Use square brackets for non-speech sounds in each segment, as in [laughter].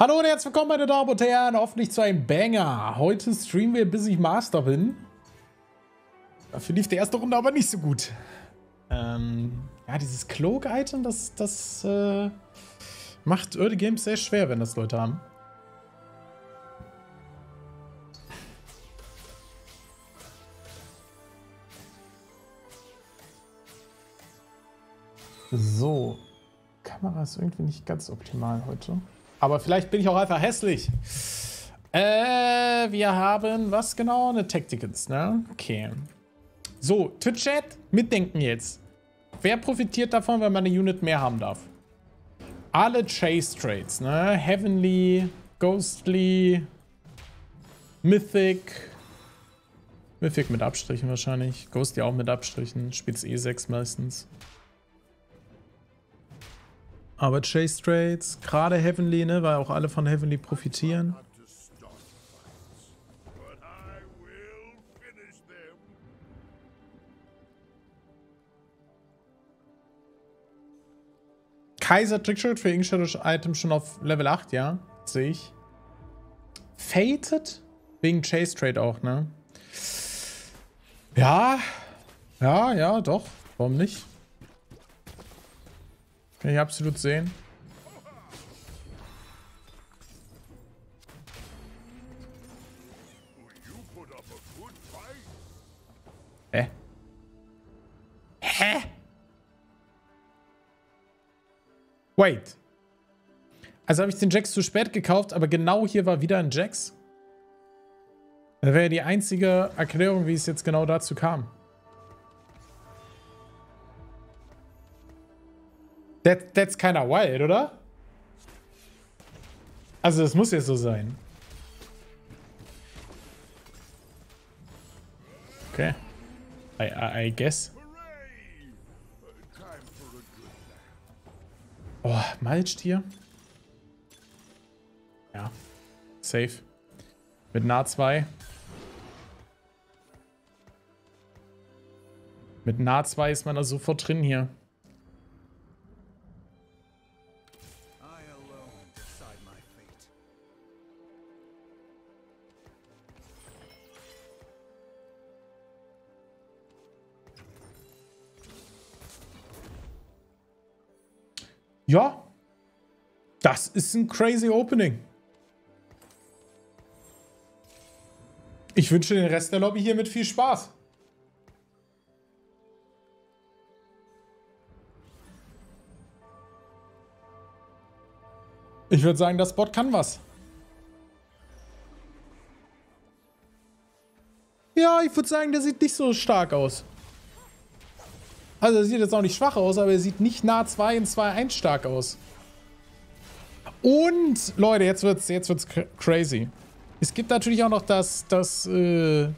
Hallo und herzlich willkommen, meine Damen und Herren, hoffentlich zu einem Banger. Heute streamen wir, bis ich Master bin. Dafür lief die erste Runde aber nicht so gut. Ähm, ja, dieses Cloak-Item, das, das äh, macht Early Games sehr schwer, wenn das Leute haben. So. Kamera ist irgendwie nicht ganz optimal heute. Aber vielleicht bin ich auch einfach hässlich. Äh, wir haben was genau? Eine Tacticals, ne? Okay. So, Twitch-Chat, mitdenken jetzt. Wer profitiert davon, wenn man eine Unit mehr haben darf? Alle Chase-Trades, ne? Heavenly, Ghostly, Mythic. Mythic mit Abstrichen wahrscheinlich. Ghostly auch mit Abstrichen. Spielt's E6 meistens. Aber Chase Trades, gerade Heavenly, ne, weil auch alle von Heavenly profitieren. Kaiser Trickshot für Inkshot Item schon auf Level 8, ja. Sehe ich. Fated? Wegen Chase Trade auch, ne? Ja. Ja, ja, doch. Warum nicht? Kann ich absolut sehen. Hä? Hä? Wait. Also habe ich den Jax zu spät gekauft, aber genau hier war wieder ein Jax? Das wäre die einzige Erklärung, wie es jetzt genau dazu kam. That, that's kinda wild, oder? Also das muss jetzt so sein. Okay. I, I, I guess. Oh, Malchtier. Ja. Safe. Mit nah 2. Mit nah 2 ist man da sofort drin hier. Das ist ein crazy Opening. Ich wünsche den Rest der Lobby hiermit viel Spaß. Ich würde sagen, das Bot kann was. Ja, ich würde sagen, der sieht nicht so stark aus. Also er sieht jetzt auch nicht schwach aus, aber er sieht nicht nah 2 in 2-1 stark aus. Und, Leute, jetzt wird's, jetzt wird's crazy. Es gibt natürlich auch noch das, das äh,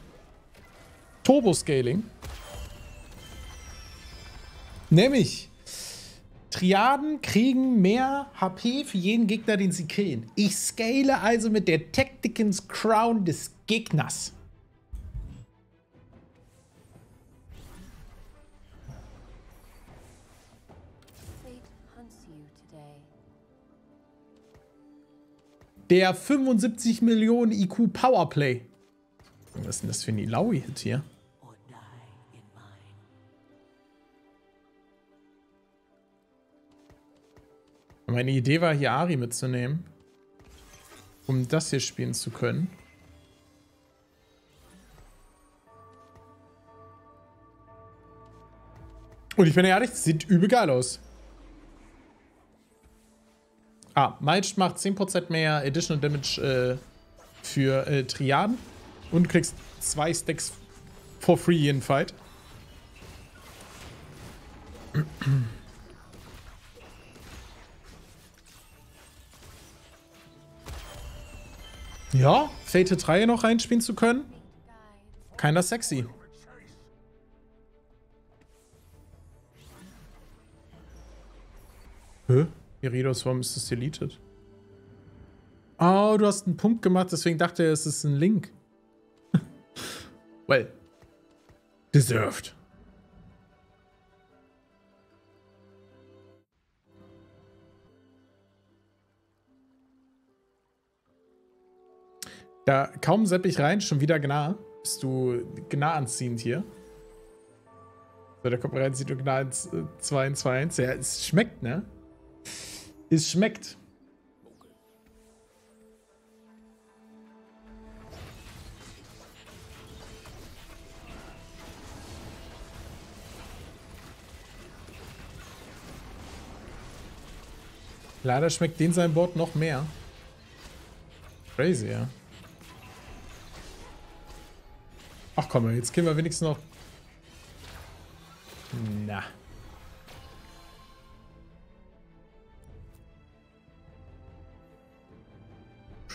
Turbo-Scaling. Nämlich, Triaden kriegen mehr HP für jeden Gegner, den sie killen. Ich scale also mit der Tacticans Crown des Gegners. Der 75 Millionen IQ Powerplay. Was ist denn das für ein Ilaui-Hit hier? Meine Idee war, hier Ari mitzunehmen. Um das hier spielen zu können. Und ich bin ehrlich, sieht übel geil aus. Ah, Mulch macht 10% mehr Additional Damage äh, für äh, Triaden. Und du kriegst zwei Stacks for free jeden Fight. Ja, Fate 3 noch reinspielen zu können. Keiner sexy. Iridos, warum ist das deleted? Oh, du hast einen Punkt gemacht, deswegen dachte er, es ist ein Link. well. Deserved. Da kaum sepp ich rein, schon wieder Gnar. Bist du Gnar anziehend hier? So, da kommt rein, sieht du Gnar 2 in 2 1. Ja, es schmeckt, ne? Es schmeckt. Leider schmeckt den sein Board noch mehr. Crazy, ja. Ach komm, jetzt gehen wir wenigstens noch... Na.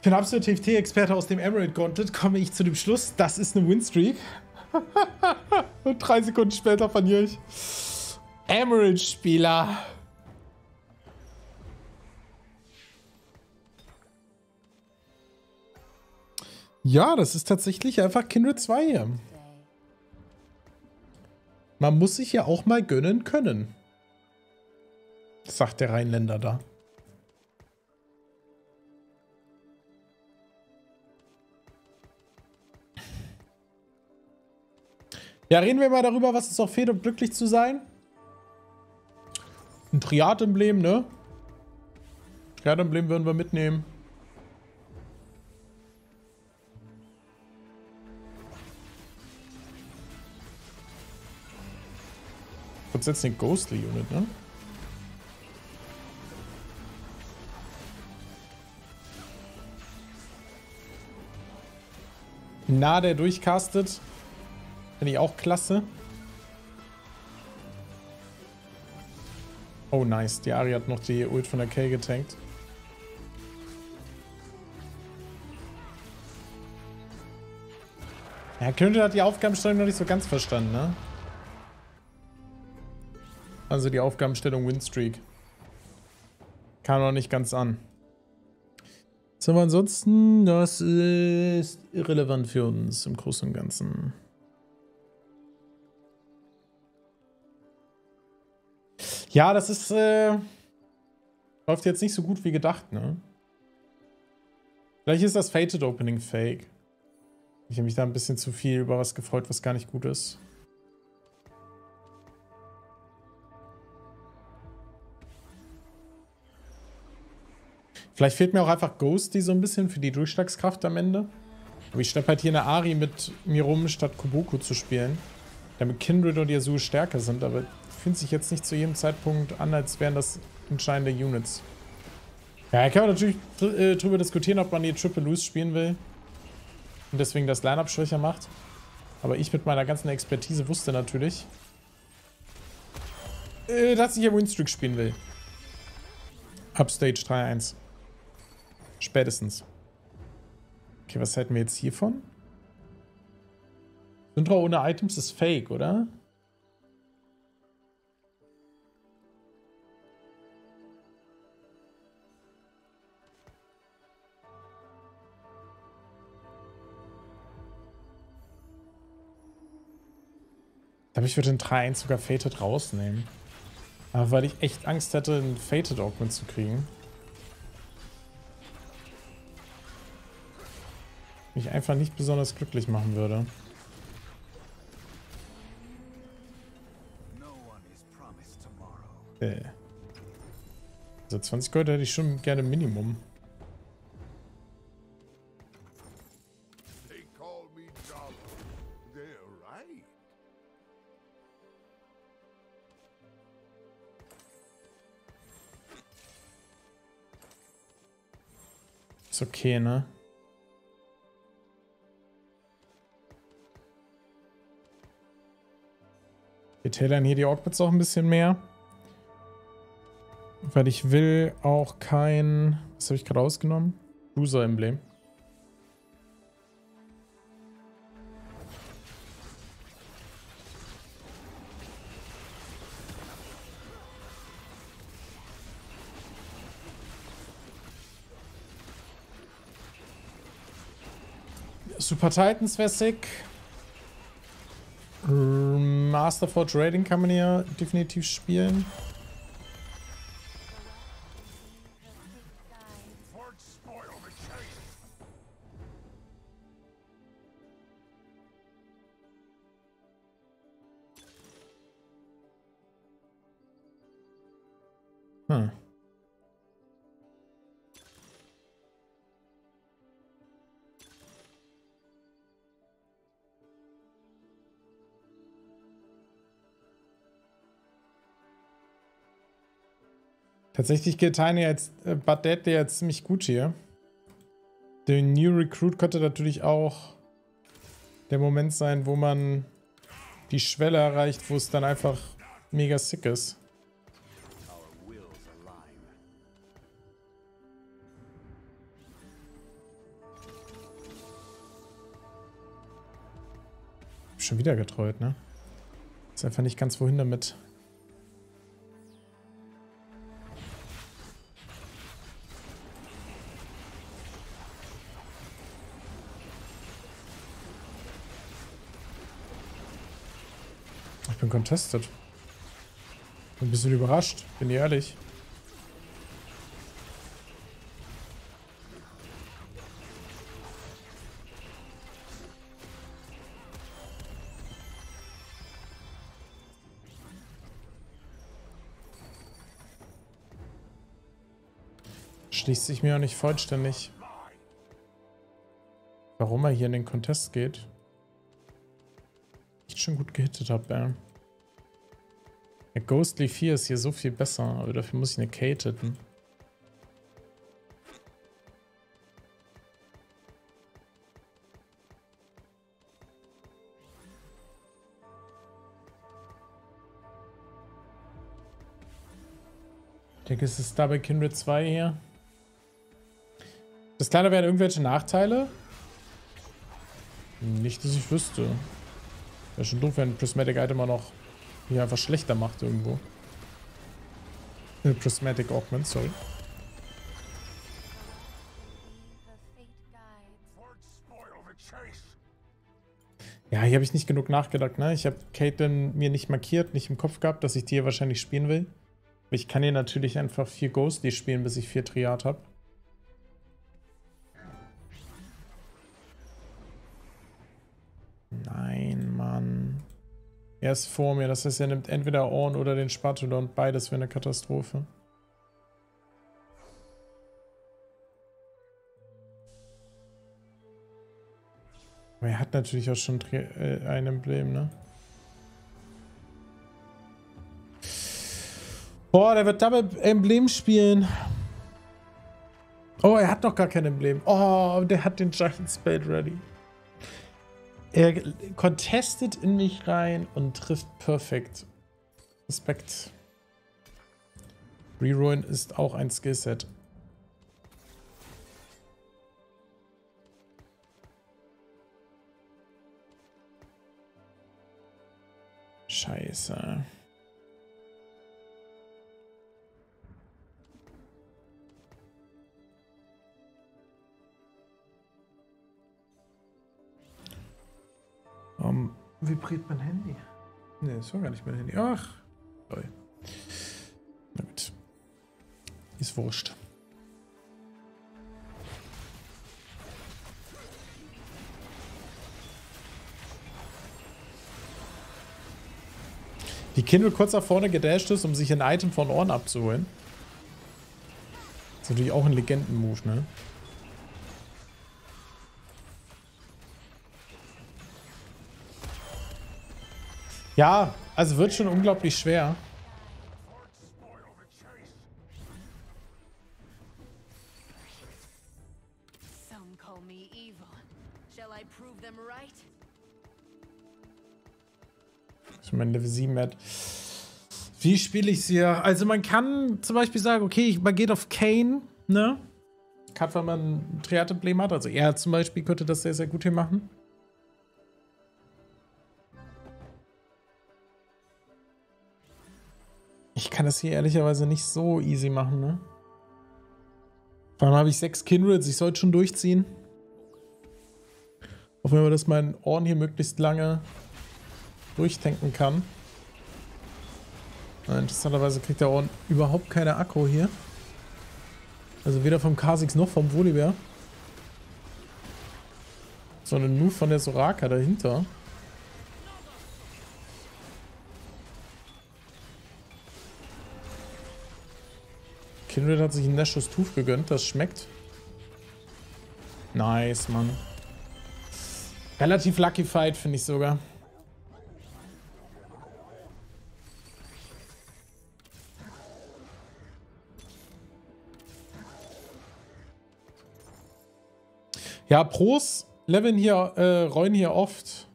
Ich bin absolut TFT-Experte aus dem Emerald Gauntlet. Komme ich zu dem Schluss, das ist eine Winstreak. [laughs] Und drei Sekunden später verliere ich. Emerald-Spieler. Ja, das ist tatsächlich einfach Kindred 2 hier. Man muss sich ja auch mal gönnen können sagt der Rheinländer da. Ja, reden wir mal darüber, was es auch fehlt, um glücklich zu sein. Ein Triad-Emblem, ne? Triad-Emblem würden wir mitnehmen. Kurz jetzt eine Ghostly Unit, ne? nah der durchcastet. Finde ich auch klasse. Oh, nice. Die Ari hat noch die Ult von der K getankt. Ja, König hat die Aufgabenstellung noch nicht so ganz verstanden, ne? Also die Aufgabenstellung Winstreak. Kam noch nicht ganz an. So, aber ansonsten, das ist irrelevant für uns im Großen und Ganzen. Ja, das ist, äh, läuft jetzt nicht so gut wie gedacht, ne? Vielleicht ist das Fated Opening fake. Ich habe mich da ein bisschen zu viel über was gefreut, was gar nicht gut ist. Vielleicht fehlt mir auch einfach Ghosty so ein bisschen für die Durchschlagskraft am Ende. Aber ich schleppe halt hier eine Ari mit mir rum, statt Kuboku zu spielen. Damit Kindred und Yasuo stärker sind, aber fühlt sich jetzt nicht zu jedem Zeitpunkt an, als wären das entscheidende Units. Ja, da kann man natürlich äh, drüber diskutieren, ob man hier Triple Loose spielen will. Und deswegen das Lineup schwächer macht. Aber ich mit meiner ganzen Expertise wusste natürlich, äh, dass ich hier Winstreak spielen will. Upstage 3-1. Spätestens. Okay, was halten wir jetzt hiervon? Syndra ohne Items ist fake, oder? Aber ich würde den 3-1 sogar Fated rausnehmen. Aber weil ich echt Angst hätte, einen Fated Augment zu kriegen. mich einfach nicht besonders glücklich machen würde. Okay. Also 20 Gold hätte ich schon gerne Minimum. Ist okay, ne? Wir tailern hier die Orkbits auch ein bisschen mehr. Weil ich will auch kein... Was habe ich gerade ausgenommen? User-Emblem. Super Titans wäre sick. Master Forge Raiding kann man ja definitiv spielen. Tatsächlich geht Tiny jetzt, äh, Bad Deadly jetzt ziemlich gut hier. Der New Recruit könnte natürlich auch der Moment sein, wo man die Schwelle erreicht, wo es dann einfach mega sick ist. Schon wieder getreut, ne? Ist einfach nicht ganz wohin damit. Contested. Bin ein bisschen überrascht, bin ich ehrlich. Schließt sich mir auch nicht vollständig. Warum er hier in den Contest geht. Ich schon gut gehittet habe, ey. Ghostly 4 ist hier so viel besser, aber dafür muss ich eine Kate hitten. Ich denke, es ist da bei Kindred 2 hier. Das kleine wären irgendwelche Nachteile? Nicht, dass ich wüsste. Wäre schon doof, wenn Prismatic Item auch noch hier einfach schlechter macht irgendwo. Äh, Prismatic Augment, sorry. Ja, hier habe ich nicht genug nachgedacht, ne? Ich habe Caitlyn mir nicht markiert, nicht im Kopf gehabt, dass ich die hier wahrscheinlich spielen will. Ich kann hier natürlich einfach vier Ghostly spielen, bis ich vier Triad habe. Er ist vor mir. Das heißt, er nimmt entweder Orn oder den Spatula und beides wäre eine Katastrophe. Aber er hat natürlich auch schon äh, ein Emblem, ne? Boah, der wird Double Emblem spielen. Oh, er hat noch gar kein Emblem. Oh, der hat den Giant Spade ready. Er contestet in mich rein und trifft perfekt. Respekt. Reruin ist auch ein Skillset. Scheiße. Warum vibriert mein Handy? Ne, das war gar nicht mein Handy. Ach, toll. Na gut. Ist wurscht. Wie Kindle kurz nach vorne gedasht ist, um sich ein Item von Ohren abzuholen. Das ist natürlich auch ein Legenden-Move, ne? Ja, also wird schon unglaublich schwer. Ich meine Level 7 hat. Wie spiele ich es hier? Also man kann zum Beispiel sagen, okay, man geht auf Kane, ne? Gerade wenn man ein Triad-Emblem hat. Also er zum Beispiel könnte das sehr, sehr gut hier machen. Ich kann das hier ehrlicherweise nicht so easy machen, ne? Vor allem habe ich sechs Kindreds, ich sollte schon durchziehen. Hoffen wir, dass mein Ohren hier möglichst lange durchtanken kann. Interessanterweise kriegt der Ohren überhaupt keine Akku hier. Also weder vom Kha'Zix noch vom Volibear. Sondern nur von der Soraka dahinter. Kindred hat sich ein Nashos Tooth gegönnt, das schmeckt. Nice, Mann. Relativ lucky fight, finde ich sogar. Ja, Pros leveln hier, äh, rollen hier oft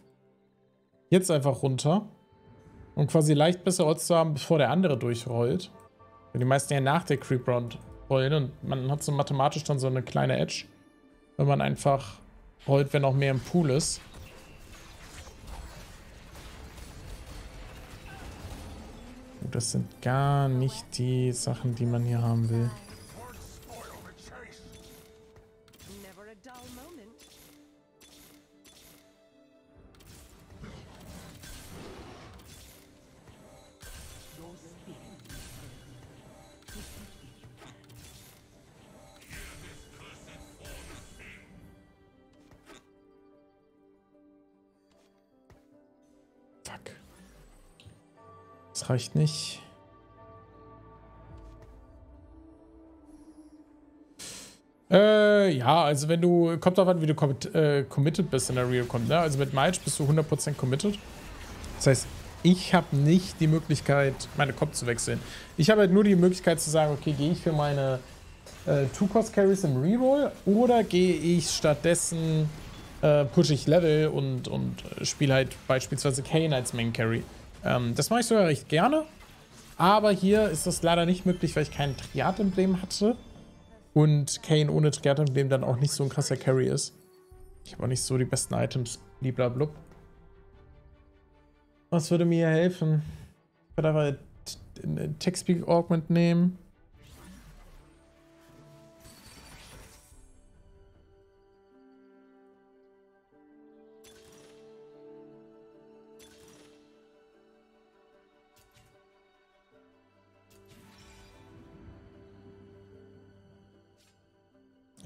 jetzt einfach runter. Um quasi leicht besser Odds zu haben, bevor der andere durchrollt. Die meisten ja nach der Creep Round rollen und man hat so mathematisch dann so eine kleine Edge. Wenn man einfach rollt, wenn auch mehr im Pool ist. Das sind gar nicht die Sachen, die man hier haben will. Reicht nicht. Äh, ja, also wenn du, kommt darauf an, wie du commit, äh, committed bist in der Real Con, ne? Also mit Miles bist du 100% committed. Das heißt, ich habe nicht die Möglichkeit, meine Comp zu wechseln. Ich habe halt nur die Möglichkeit zu sagen, okay, gehe ich für meine äh, Two-Cost-Carries im Reroll oder gehe ich stattdessen, äh, push ich Level und, und spiele halt beispielsweise Kane als Main Carry. Ähm, das mache ich sogar recht gerne. Aber hier ist das leider nicht möglich, weil ich kein Triad-Emblem hatte. Und Kane ohne Triad-Emblem dann auch nicht so ein krasser Carry ist. Ich habe auch nicht so die besten Items, bliblablub. Was würde mir helfen? Ich würde einfach Text-Speak Augment nehmen.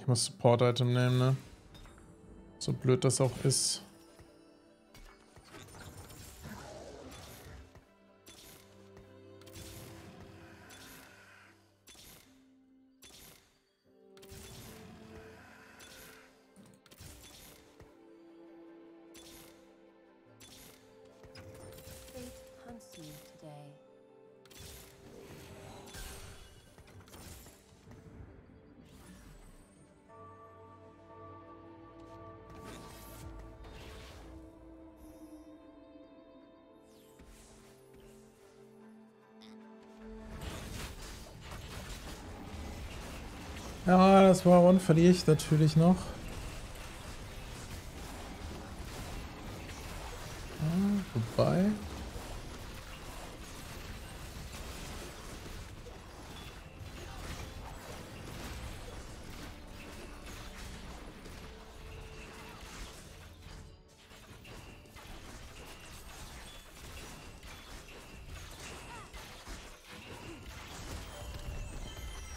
Muss Support-Item nehmen, ne? So blöd das auch ist. Ja, das war One verliere ich natürlich noch. Ah, wobei.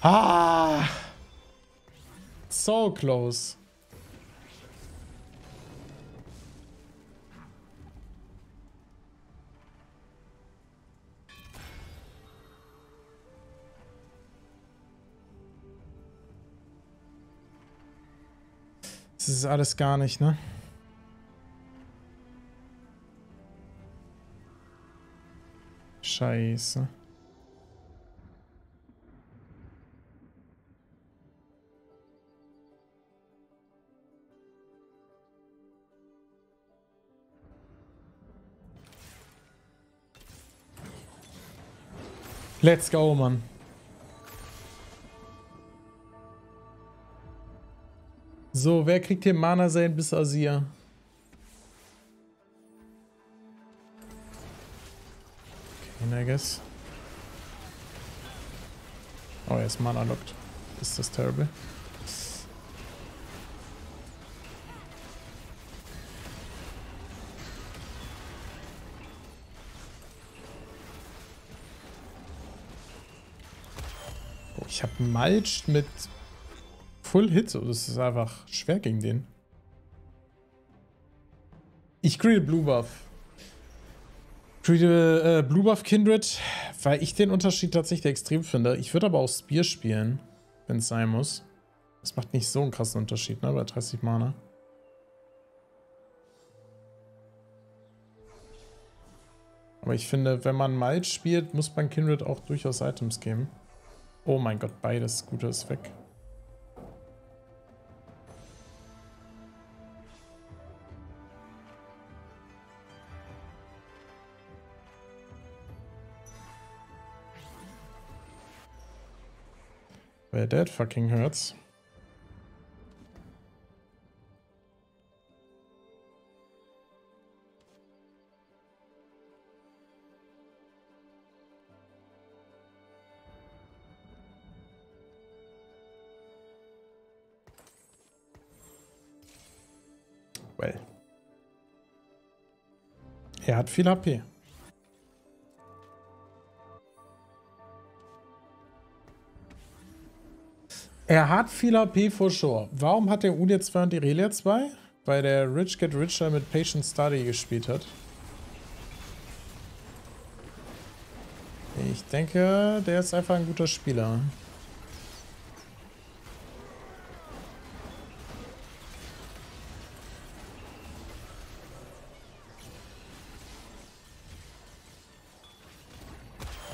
Ah! So close. Das ist alles gar nicht, ne? Scheiße. Let's go, Mann. So, wer kriegt hier Mana sein bis Asir? Okay, I guess. Oh, er ist Mana locked. Ist das terrible? Ich habe Mulch mit Full Hit. Das ist einfach schwer gegen den. Ich create Blue Buff. Create äh, Blue Buff Kindred, weil ich den Unterschied tatsächlich extrem finde. Ich würde aber auch Spear spielen, wenn es sein muss. Das macht nicht so einen krassen Unterschied, ne, bei 30 Mana. Aber ich finde, wenn man Mild spielt, muss man Kindred auch durchaus Items geben. Oh mein Gott, beides Gute ist weg. Well, that fucking hurts. Er hat viel HP. Er hat viel HP for sure. Warum hat der Ulia 2 und Irelia 2? Weil der Rich Get Richer mit Patient Study gespielt hat. Ich denke, der ist einfach ein guter Spieler.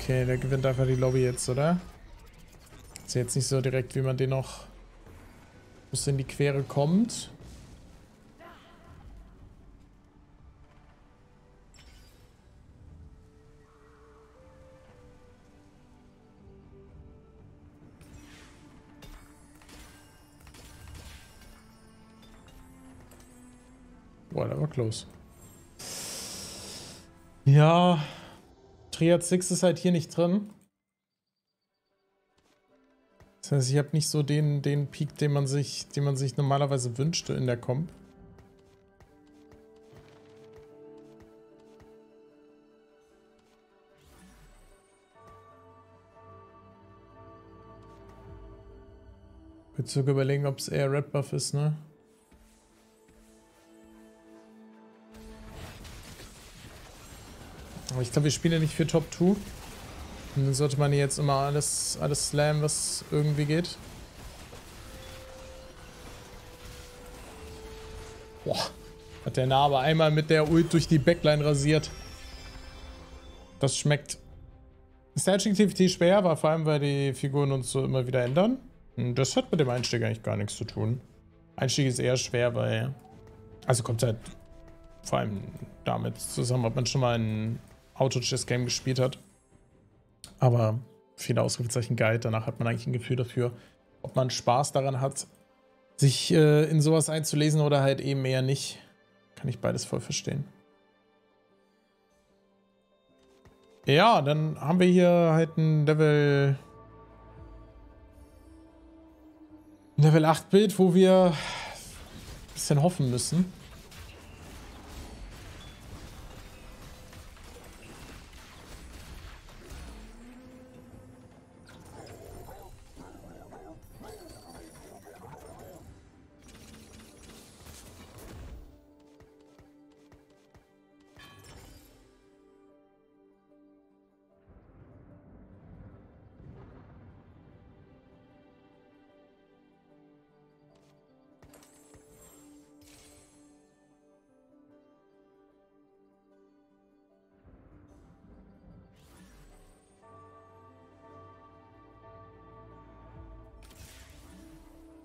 Okay, der gewinnt einfach die Lobby jetzt, oder? Ist jetzt nicht so direkt, wie man den noch muss in die Quere kommt. Boah, der war close. Ja, Triad 6 ist halt hier nicht drin. Das heißt, ich habe nicht so den, den Peak, den man, sich, den man sich normalerweise wünschte in der Comp. Ich würde sogar überlegen, ob es eher Red Buff ist, ne? Aber ich glaube, wir spielen ja nicht für Top 2. Und dann sollte man jetzt immer alles, alles slammen, was irgendwie geht. Boah, hat der Narbe einmal mit der Ult durch die Backline rasiert. Das schmeckt. Staging Activity schwer, war vor allem, weil die Figuren uns so immer wieder ändern. Und das hat mit dem Einstieg eigentlich gar nichts zu tun. Einstieg ist eher schwer, weil... Also kommt halt vor allem damit zusammen, ob man schon mal ein Auto-Chess-Game gespielt hat. Aber viele Ausrufezeichen Guide. Danach hat man eigentlich ein Gefühl dafür, ob man Spaß daran hat, sich äh, in sowas einzulesen oder halt eben eher nicht. Kann ich beides voll verstehen. Ja, dann haben wir hier halt ein Level... Level 8 Bild, wo wir ein bisschen hoffen müssen.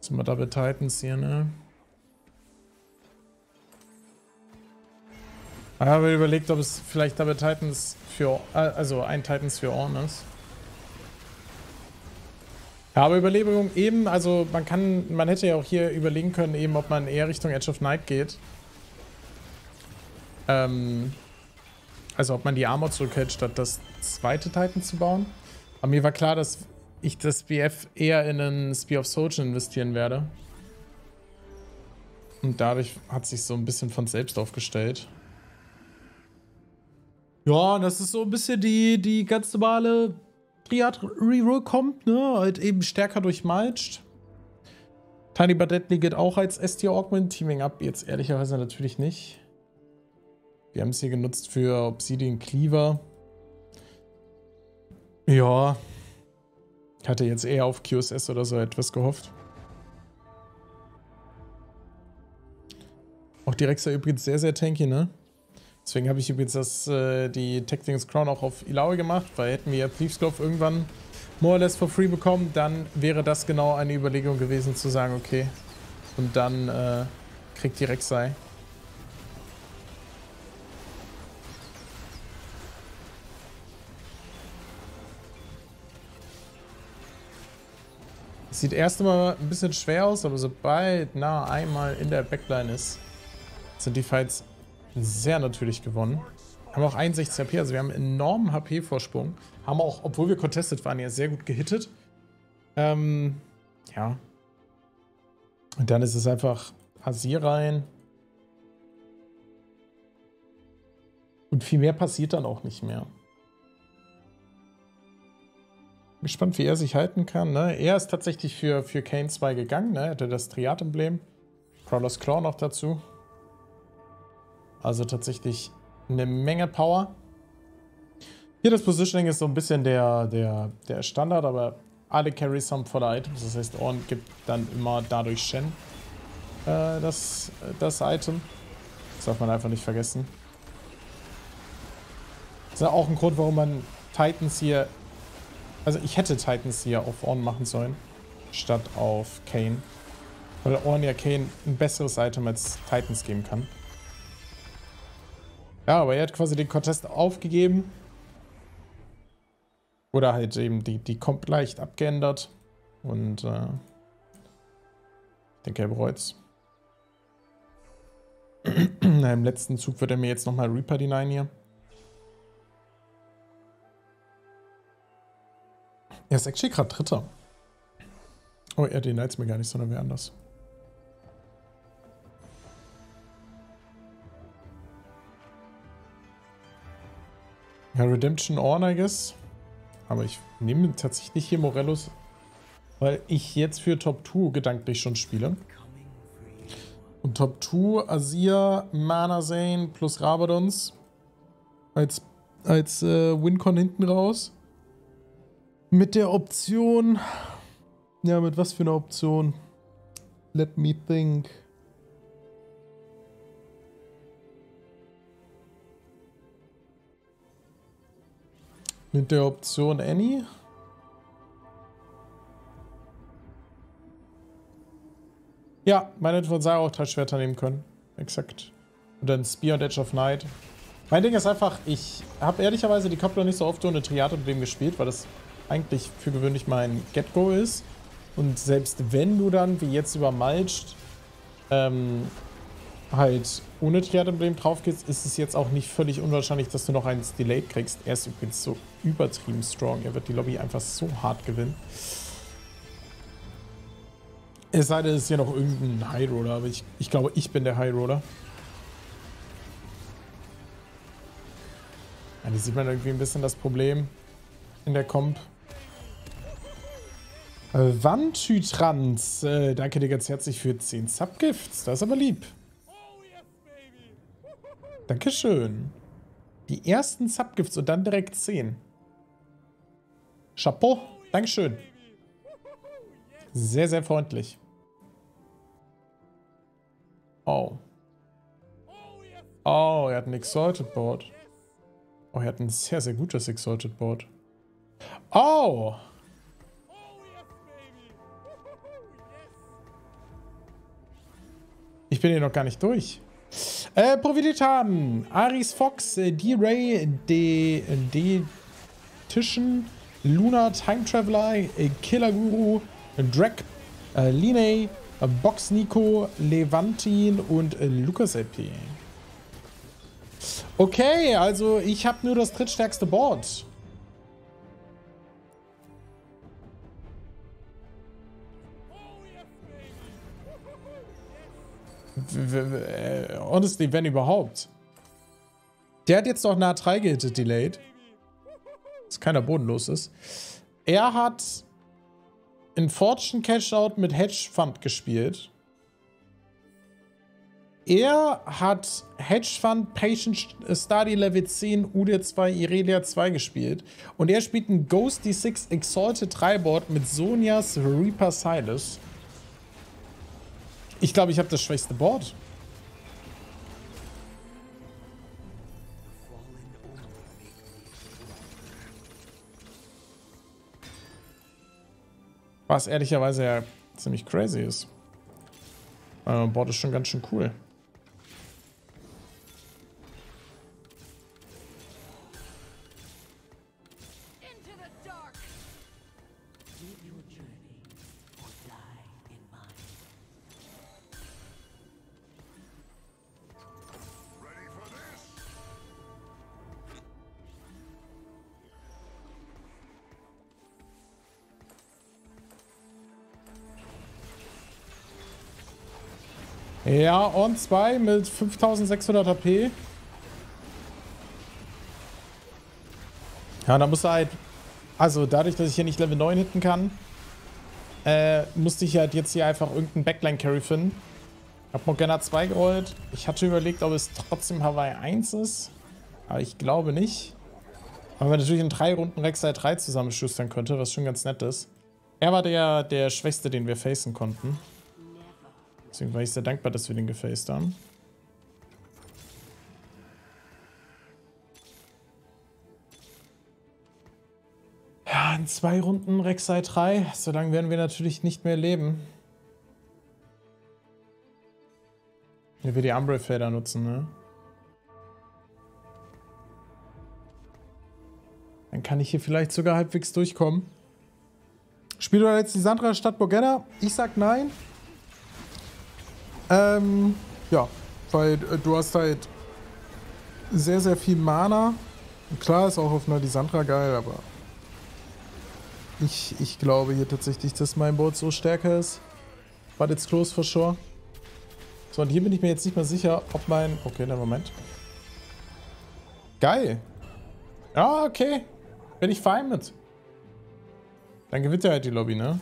Sind wir Double Titans hier, ne? Ich habe überlegt, ob es vielleicht Double Titans für, also ein Titans für Orn ist. Ja, aber Überlegung eben, also man kann, man hätte ja auch hier überlegen können, eben, ob man eher Richtung Edge of Night geht. Ähm, also ob man die Armor zurückhält, statt das zweite Titan zu bauen. Aber mir war klar, dass ich das BF eher in einen Spear of Soldier investieren werde. Und dadurch hat sich so ein bisschen von selbst aufgestellt. Ja, das ist so ein bisschen die, die ganz normale Triad Reroll kommt, ne? Halt eben stärker durchmalcht. Tiny But geht auch als S-Tier Augment. Teaming Up jetzt ehrlicherweise natürlich nicht. Wir haben es hier genutzt für Obsidian Cleaver. Ja. Ich hatte jetzt eher auf QSS oder so etwas gehofft. Auch die Rexa übrigens sehr, sehr tanky, ne? Deswegen habe ich übrigens das, äh, die Tactics Crown auch auf Ilaoi gemacht, weil hätten wir Thieves Glove irgendwann more or less for free bekommen, dann wäre das genau eine Überlegung gewesen zu sagen, okay, und dann äh, kriegt die Rek'Sai. Sieht erst einmal ein bisschen schwer aus, aber sobald nah einmal in der Backline ist, sind die Fights sehr natürlich gewonnen. Haben auch 61 HP, also wir haben einen enormen HP-Vorsprung. Haben auch, obwohl wir contested waren, ja sehr gut gehittet. Ähm, ja. Und dann ist es einfach Asir rein. Und viel mehr passiert dann auch nicht mehr. Gespannt, wie er sich halten kann. Ne? Er ist tatsächlich für, für Kane 2 gegangen. Ne? Er hatte das Triad-Emblem. Prowler's Claw noch dazu. Also tatsächlich eine Menge Power. Hier das Positioning ist so ein bisschen der, der, der Standard, aber alle Carries haben volle Items. Das heißt, Orn gibt dann immer dadurch Shen äh, das, das Item. Das darf man einfach nicht vergessen. Das ist auch ein Grund, warum man Titans hier... Also ich hätte Titans hier auf Orn machen sollen, statt auf Kane. Weil Orn ja Kane ein besseres Item als Titans geben kann. Ja, aber er hat quasi den Contest aufgegeben. Oder halt eben die, die Comp leicht abgeändert. Und äh, ich denke, er bereut es. [clears throat] Im letzten Zug wird er mir jetzt nochmal Reaper denyen hier. Ist actually gerade Dritter. Oh, er denied mir gar nicht, sondern wer anders. Ja, Redemption On, I guess. Aber ich nehme tatsächlich hier Morellos, weil ich jetzt für Top 2 gedanklich schon spiele. Und Top 2, Azir, Mana Zane plus Rabadons als, als äh, Wincon hinten raus. Mit der Option. Ja, mit was für einer Option? Let me think. Mit der Option Annie. Ja, meine von Sarah auch drei Schwerter nehmen können. Exakt. Und dann Spear und Edge of Night. Mein Ding ist einfach, ich habe ehrlicherweise die Koppler nicht so oft ohne Triad und dem gespielt, weil das eigentlich für gewöhnlich mein Get-Go ist. Und selbst wenn du dann, wie jetzt über Mulched, ähm, halt ohne Triad-Emblem drauf gehst, ist es jetzt auch nicht völlig unwahrscheinlich, dass du noch eins Delayed kriegst. Er ist übrigens so übertrieben strong. Er wird die Lobby einfach so hart gewinnen. Es sei denn, es ist ja noch irgendein High Roller, aber ich, ich glaube, ich bin der High Roller. Ja, hier sieht man irgendwie ein bisschen das Problem in der Comp. Wandhytrans, äh, danke dir ganz herzlich für 10 Subgifts. Das ist aber lieb. Dankeschön. Die ersten Subgifts und dann direkt 10. Chapeau. Dankeschön. Sehr, sehr freundlich. Oh. Oh, er hat ein Exalted Board. Oh, er hat ein sehr, sehr gutes Exalted Board. Oh! Ich bin hier noch gar nicht durch. Äh, profitiert haben Aris Fox, äh, D-Ray, D-Tischen, Luna Time Traveler, äh, Killer Guru, Drake, äh, Liney, äh, Box Nico, Levantin und äh, Lukas LP. Okay, also ich habe nur das drittstärkste Board. Honestly, wenn überhaupt. Der hat jetzt noch nah 3 gehittet, delayed. Dass keiner bodenlos ist. Er hat in Fortune Cashout mit Hedge Fund gespielt. Er hat Hedge Fund Patient Study Level 10 UD2 Irelia 2 gespielt. Und er spielt ein Ghost D6 Exalted 3 Board mit Sonias Reaper Silas. Ich glaube, ich habe das schwächste Board. Was ehrlicherweise ja ziemlich crazy ist. Äh, Board ist schon ganz schön cool. Ja, on 2 mit 5600 HP. Ja, da muss er halt... Also dadurch, dass ich hier nicht Level 9 hitten kann, äh, musste ich halt jetzt hier einfach irgendeinen Backline-Carry finden. Hab Morgana 2 gerollt. Ich hatte überlegt, ob es trotzdem Hawaii 1 ist. Aber ich glaube nicht. Aber man natürlich in drei Runden Rek'Sai 3 zusammenschustern könnte, was schon ganz nett ist. Er war der, der Schwächste, den wir facen konnten. Deswegen war ich sehr dankbar, dass wir den gefaced haben. Ja, in zwei Runden Rek'Sai 3. So lange werden wir natürlich nicht mehr leben. Wenn wir die Umbre-Felder nutzen, ne? Dann kann ich hier vielleicht sogar halbwegs durchkommen. Spielt du jetzt die Sandra statt Borgetta? Ich sag nein. Ähm, ja, weil äh, du hast halt sehr, sehr viel Mana. klar ist auch auf einer Lisandra geil, aber ich, ich glaube hier tatsächlich, dass mein Board so stärker ist. But it's close for sure. So, und hier bin ich mir jetzt nicht mehr sicher, ob mein... Okay, der Moment. Geil. Ja, okay. Bin ich fein mit. Dann gewinnt er halt die Lobby, ne?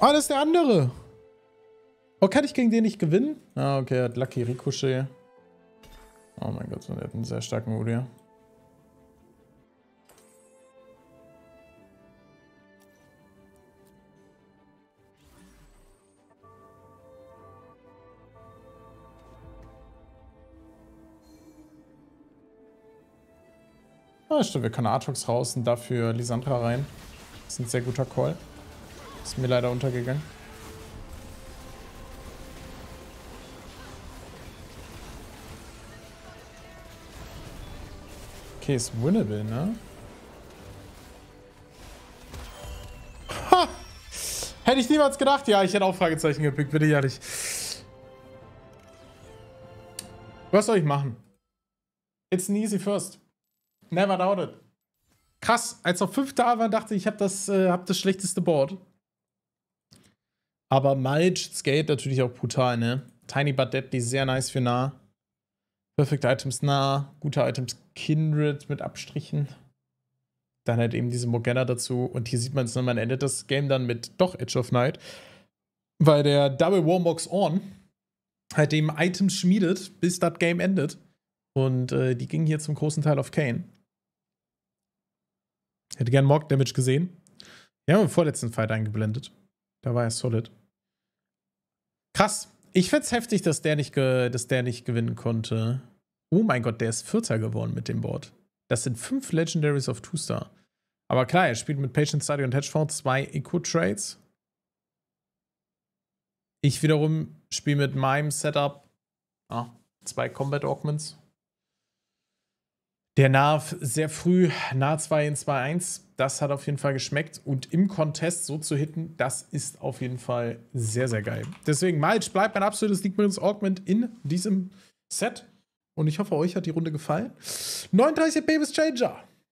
Ah, das ist der andere. Oh, kann ich gegen den nicht gewinnen? Ah, okay, er hat Lucky Ricochet. Oh mein Gott, er hat einen sehr starken Udia. Ah, stimmt, wir können Artox raus und dafür Lisandra rein. Das ist ein sehr guter Call. Ist mir leider untergegangen. Okay, ist winnable, ne? Ha! Hätte ich niemals gedacht. Ja, ich hätte auch Fragezeichen gepickt, bitte ehrlich. Was soll ich machen? It's an easy first. Never doubted. Krass, als auf 5 da war, dachte ich, ich habe das, äh, hab das schlechteste Board. Aber Mulch, Skate natürlich auch brutal, ne? Tiny but Deadly, sehr nice für nah. Perfect Items nah, gute Items Kindred mit Abstrichen. Dann halt eben diese Morgana dazu. Und hier sieht man es man endet das Game dann mit doch Edge of Night. Weil der Double Warbox On halt eben Items schmiedet, bis das Game endet. Und äh, die gingen hier zum großen Teil auf Kane. Hätte gern Morg Damage gesehen. Haben im vorletzten Fight eingeblendet. Da war er solid. Krass. Ich find's heftig, dass der nicht, dass der nicht gewinnen konnte. Oh mein Gott, der ist Vierter geworden mit dem Board. Das sind fünf Legendaries auf Two-Star. Aber klar, er spielt mit Patient Study und Hedgefonds zwei Eco-Trades. Ich wiederum spiele mit meinem Setup ah, zwei Combat Augments. Der Nav sehr früh, nah 2 in 2-1, das hat auf jeden Fall geschmeckt. Und im Contest so zu hitten, das ist auf jeden Fall sehr, sehr geil. Deswegen, Malch bleibt mein absolutes League Augment in diesem Set. Und ich hoffe, euch hat die Runde gefallen. 39 Babys Changer.